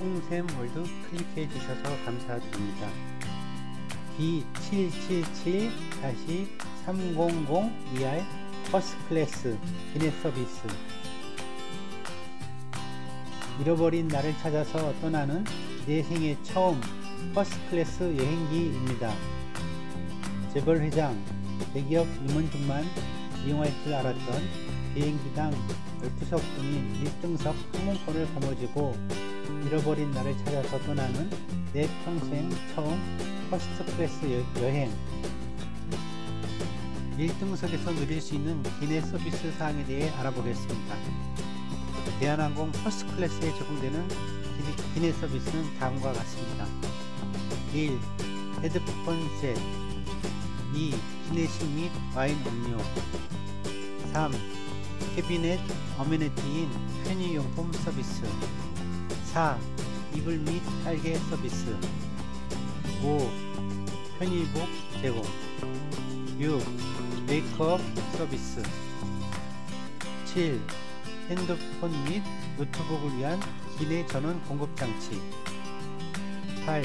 홍샘월드 클릭해 주셔서 감사드립니다. B777-300ER 퍼스트 클래스 기내 서비스 잃어버린 나를 찾아서 떠나는 내 생애 처음 퍼스트 클래스 여행기입니다. 재벌 회장, 대기업 임원들만 이용할 줄 알았던 비행기당 12석 중인 1등석 항공권을 거머쥐고 잃어버린 나를 찾아서 떠나는 내 평생 처음 퍼스트 클래스 여행 1등석에서 누릴 수 있는 기내 서비스 사항에 대해 알아보겠습니다. 대한항공 퍼스트 클래스에 적용되는 기내 서비스는 다음과 같습니다. 1. 헤드폰 셋 2. 기내식 및 와인 음료 3. 캐비넷 어메니티인 편의용품 서비스 4. 이불 및 깔개 서비스 5. 편의복 제공 6. 메이크업 서비스 7. 핸드폰 및 노트북을 위한 기내 전원 공급 장치 8.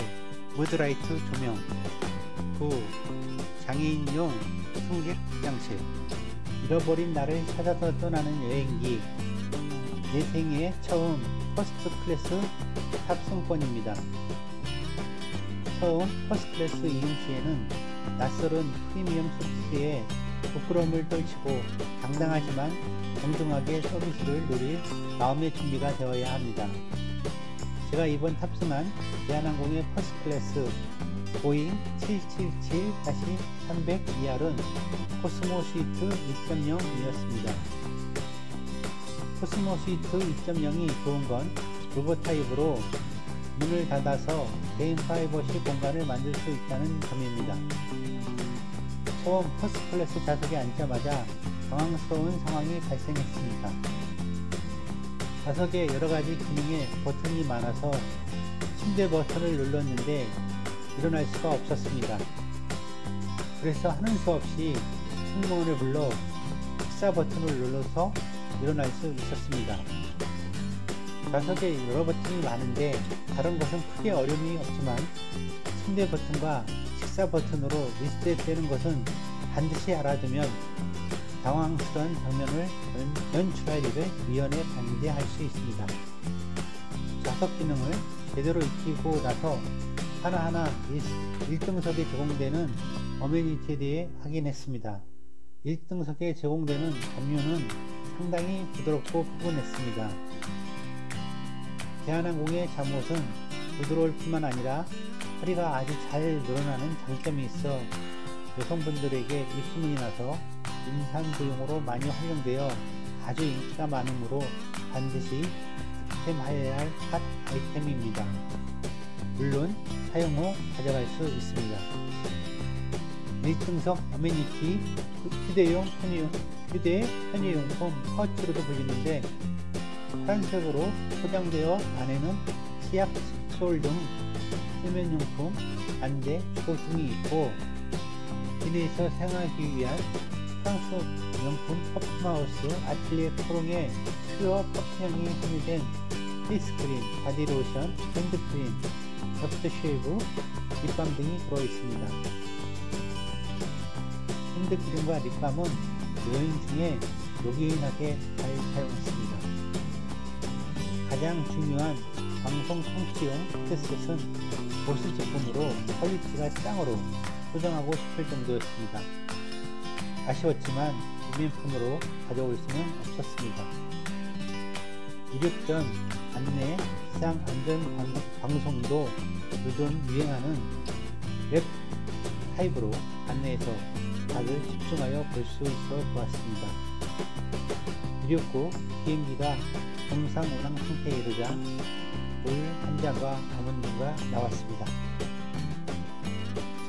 무드라이트 조명 9. 장애인용 승객 장치 잃어버린 나를 찾아서 떠나는 여행기 내 생애 처음 퍼스트 클래스 탑승권입니다. 처음 퍼스트 클래스 이용 시에는 낯설은 프리미엄 서비스에 부끄러움을 떨치고 당당하지만 정중하게 서비스를 누릴 마음의 준비가 되어야 합니다. 제가 이번 탑승한 대한항공의 퍼스트 클래스 보잉 777-300ER은 코스모 스위트 2.0이었습니다. 코스모 스위트 2.0이 좋은 건 로봇 타입으로 문을 닫아서 개인 프라이버시 공간을 만들 수 있다는 점입니다. 처음 퍼스트 클래스 좌석에 앉자마자 당황스러운 상황이 발생했습니다. 좌석에 여러가지 기능에 버튼이 많아서 침대 버튼을 눌렀는데 일어날 수가 없었습니다. 그래서 하는 수 없이 승무원을 불러 식사 버튼을 눌러서 일어날 수 있었습니다. 좌석에 여러 버튼이 많은데 다른 것은 크게 어려움이 없지만 침대 버튼과 식사 버튼으로 리셋되는 것은 반드시 알아두면 당황스러운 장면을 일을 미연에 방지할 수 있습니다. 좌석 기능을 제대로 익히고 나서 하나하나 1등석에 제공되는 어메니티에 대해 확인했습니다. 1등석에 제공되는 담요는 상당히 부드럽고 포근했습니다. 대한항공의 잠옷은 부드러울 뿐만 아니라 허리가 아주 잘 늘어나는 장점이 있어 여성분들에게 입소문이 나서 임산부용으로 많이 활용되어 아주 인기가 많으므로 반드시 득템하여야 할 핫 아이템입니다. 물론 사용 후 가져갈 수 있습니다. 1등석 어메니티 휴대용 편의용, 휴대 편의용품 파우치로도 불리는데 파란색으로 포장되어 안에는 치약, 칫솔 등 세면용품, 안대, 주걱 등이 있고 기내에서 사용하기 위한 프랑스 명품 퍼프마우스 아틀리에 포롱에 퓨어 퍼프향이 함유된 페이스크림, 바디로션, 핸드크림, 애프터셰이브, 립밤 등이 들어있습니다. 핸드크림과 립밤은 여행 중에 요긴하게 잘 사용했습니다. 가장 중요한 방송 청취용 헤드셋은 보스 제품으로 퀄리티가 짱으로 소장하고 싶을 정도였습니다. 아쉬웠지만 기념품으로 가져올 수는 없었습니다. 이륙 전 안내 기상 안전 방송도 요즘 유행하는 랩 타입으로 안내해서 다들 집중하여 볼 수 있어 보았습니다. 후 비행기가 정상 운항 상태에 이르자 물 한 잔과 어머님과 나왔습니다.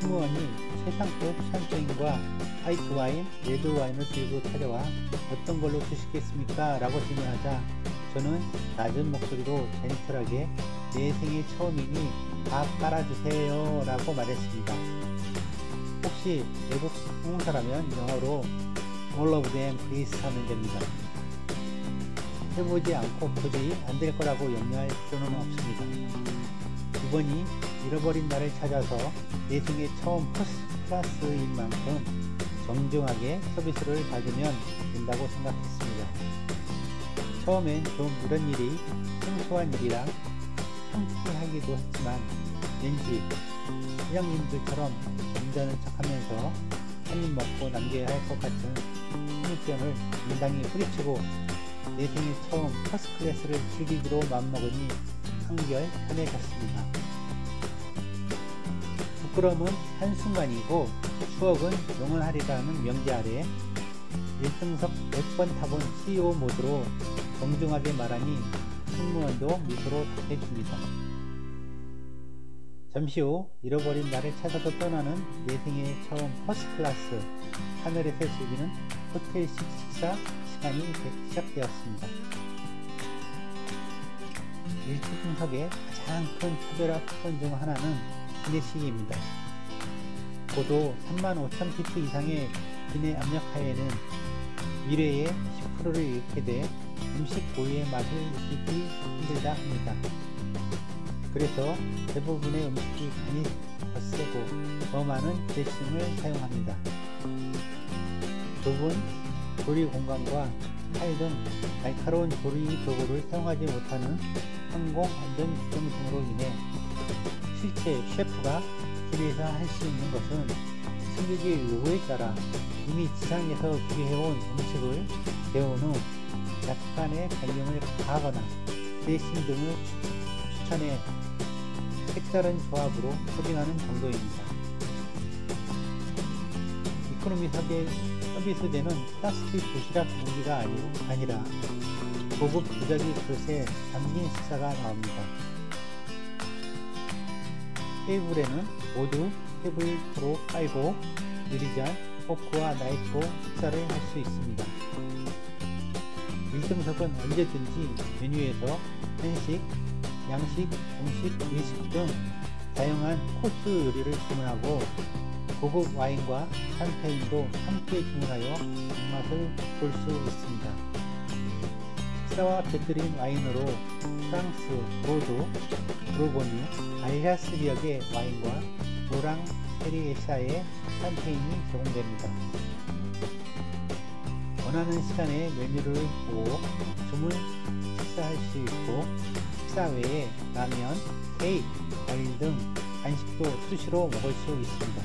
승무원이 최상급 샴페인과 화이트 와인, 레드 와인을 들고 찾아와 어떤 걸로 주시겠습니까? 라고 질문하자 저는 낮은 목소리로 젠틀하게 내 생애 처음이니 다 깔아주세요 라고 말했습니다. 혹시 외국 항공사라면 영어로 All of them please 하면 됩니다. 해보지 않고 도저히 안 될 거라고 염려할 필요는 없습니다. 이번이 잃어버린 나를 찾아서 내 생애 처음 퍼스트 클래스인 만큼 정중하게 서비스를 받으면 된다고 생각했습니다. 처음엔 좀 이런 일이 생소한 일이라 창피하기도 했지만 왠지 회장님들처럼 점잖은 척하면서 한 입 먹고 남겨야 할 것 같은 선입견을 당당히 뿌리치고 내 생애 처음 퍼스트 클래스를 즐기기로 맘먹으니 한결 편해졌습니다. 부끄러움은 한순간이고 추억은 영원하리라는 명제 아래 1등석 100번 타본 CEO 모드로 정중하게 말하니 승무원도 미소로 답해줍니다. 잠시 후 잃어버린 나를 찾아서 떠나는 내 생애 처음 퍼스트 클래스 하늘에서 즐기는 호텔식 식사 시간이 시작되었습니다. 1등석의 가장 큰 차별화 특권 중 하나는 기내식입니다. 고도 35,000피트 이상의 기내 압력 하에는 1회에 10%를 잃게 돼 음식 고유의 맛을 느끼기 힘들다 합니다. 그래서 대부분의 음식이 간이 더 세고 더 많은 드레싱을 사용합니다. 좁은 조리 공간과 칼 등 날카로운 조리 도구를 사용하지 못하는 항공 안전 규정 등으로 인해 실제 셰프가 기내에서 할 수 있는 것은 승객의 요구에 따라 이미 지상에서 구비해온 음식을 데운 후 약간의 변경을 가하거나 드레싱 등을 추천해 색다른 조합으로 서빙하는 정도입니다. 이코노미 석의 서비스되는 플라스틱 도시락 용기가 아니라 고급 부자기 그릇에 담긴 식사가 나옵니다. 테이블에는 모두 테이블로 깔고 유리잔, 포크와 나이프로 식사를 할 수 있습니다. 1등석은 언제든지 메뉴에서 한식, 양식, 중식, 일식 등 다양한 코스 요리를 주문하고 고급 와인과 샴페인도 함께 주문하여 맛을 볼 수 있습니다. 식사와 곁들인 와인으로 프랑스, 보도, 브로보니, 알자스 지역의 와인과 노랑 페리에샤의 샴페인이 제공됩니다. 원하는 시간에 메뉴를 보고 주문 식사할 수 있고 식사 외에 라면, 케이크, 과일 등 간식도 수시로 먹을 수 있습니다.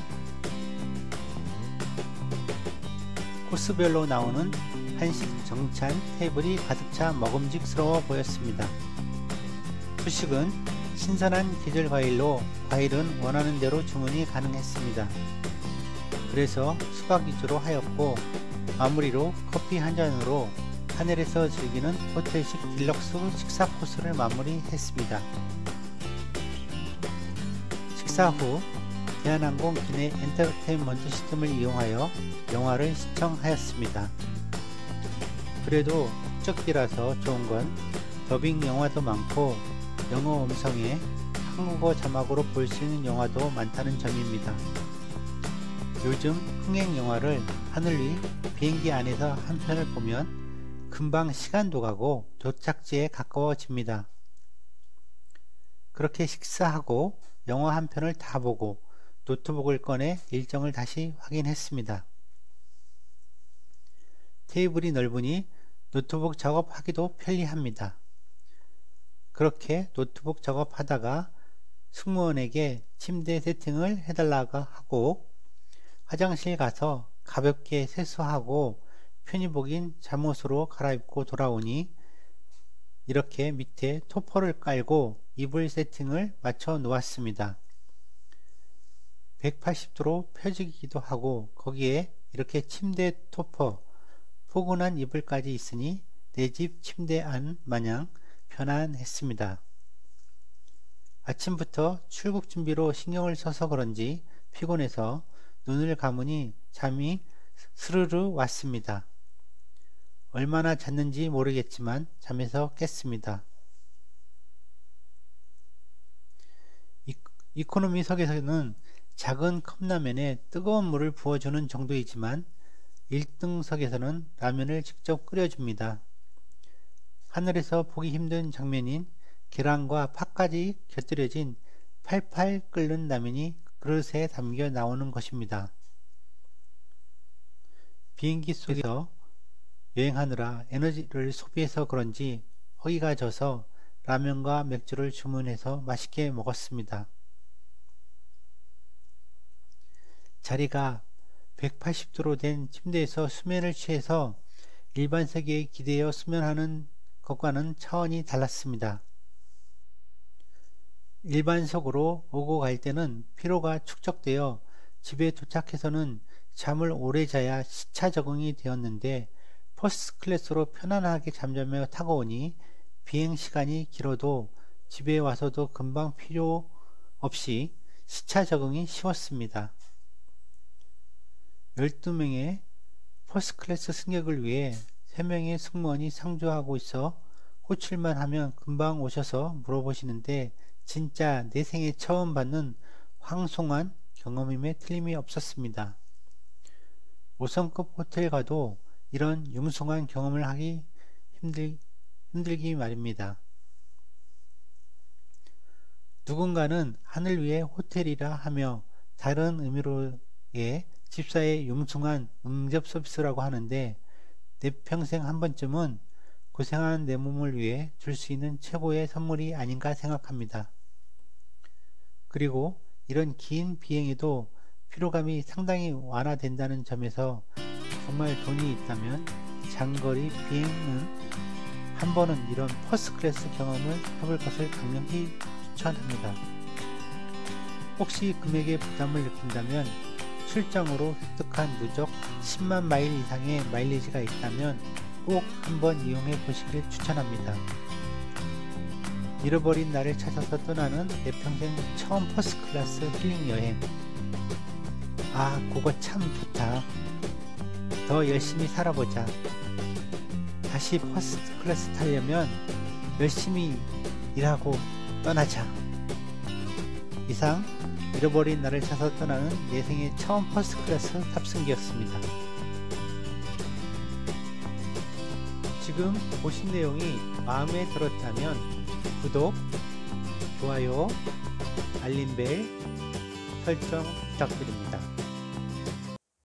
코스별로 나오는 한식 정찬 테이블이 가득 차 먹음직스러워 보였습니다. 후식은 신선한 계절 과일로 과일은 원하는 대로 주문이 가능했습니다. 그래서 수박 위주로 하였고 마무리로 커피 한 잔으로 하늘에서 즐기는 호텔식 딜럭스 식사 코스를 마무리했습니다. 식사 후 대한항공 기내 엔터테인먼트 시스템을 이용하여 영화를 시청하였습니다. 그래도 국적기라서 좋은 건 더빙 영화도 많고 영어 음성에 한국어 자막으로 볼 수 있는 영화도 많다는 점입니다. 요즘 흥행 영화를 하늘 위 비행기 안에서 한 편을 보면 금방 시간도 가고 도착지에 가까워집니다. 그렇게 식사하고 영화 한 편을 다 보고 노트북을 꺼내 일정을 다시 확인했습니다. 테이블이 넓으니 노트북 작업하기도 편리합니다. 그렇게 노트북 작업하다가 승무원에게 침대 세팅을 해달라고 하고 화장실 가서 가볍게 세수하고 편의복인 잠옷으로 갈아입고 돌아오니 이렇게 밑에 토퍼를 깔고 이불 세팅을 맞춰 놓았습니다. 180도로 펴지기도 하고 거기에 이렇게 침대 토퍼, 포근한 이불까지 있으니 내 집 침대 안 마냥 편안했습니다. 아침부터 출국 준비로 신경을 써서 그런지 피곤해서 눈을 감으니 잠이 스르르 왔습니다. 얼마나 잤는지 모르겠지만 잠에서 깼습니다. 이코노미석에서는 작은 컵라면에 뜨거운 물을 부어주는 정도이지만 1등석에서는 라면을 직접 끓여줍니다. 하늘에서 보기 힘든 장면인 계란과 팥까지 곁들여진 팔팔 끓는 라면이 그릇에 담겨 나오는 것입니다. 비행기 속에서 여행하느라 에너지를 소비해서 그런지 허기가 져서 라면과 맥주를 주문해서 맛있게 먹었습니다. 자리가 180도로 된 침대에서 수면을 취해서 일반 세계에 기대어 수면하는 것과는 차원이 달랐습니다. 일반석으로 오고 갈 때는 피로가 축적되어 집에 도착해서는 잠을 오래 자야 시차 적응이 되었는데 퍼스트 클래스로 편안하게 잠자며 타고 오니 비행 시간이 길어도 집에 와서도 금방 필요 없이 시차 적응이 쉬웠습니다. 12명의 퍼스트 클래스 승객을 위해 3명의 승무원이 상주하고 있어 호출만 하면 금방 오셔서 물어보시는데 진짜 내 생에 처음 받는 황송한 경험임에 틀림이 없었습니다. 5성급 호텔 가도 이런 융숭한 경험을 하기 힘들, 힘들기 말입니다. 누군가는 하늘 위의 호텔이라 하며 다른 의미로의 집사의 융숭한 응접 서비스라고 하는데 내 평생 한 번쯤은 고생한 내 몸을 위해 줄 수 있는 최고의 선물이 아닌가 생각합니다. 그리고 이런 긴 비행에도 피로감이 상당히 완화된다는 점에서 정말 돈이 있다면 장거리 비행은 한 번은 이런 퍼스트 클래스 경험을 해볼 것을 강력히 추천합니다. 혹시 금액에 부담을 느낀다면 출장으로 획득한 누적 10만 마일 이상의 마일리지가 있다면 꼭 한번 이용해 보시길 추천합니다. 잃어버린 나를 찾아서 떠나는 내 평생 처음 퍼스트 클래스 힐링 여행. 아, 그거 참 좋다. 더 열심히 살아보자. 다시 퍼스트 클래스 타려면 열심히 일하고 떠나자. 이상 잃어버린 나를 찾아 떠나는 내 생의 처음 퍼스트 클래스 탑승기였습니다. 지금 보신 내용이 마음에 들었다면 구독, 좋아요, 알림벨 설정 부탁드립니다.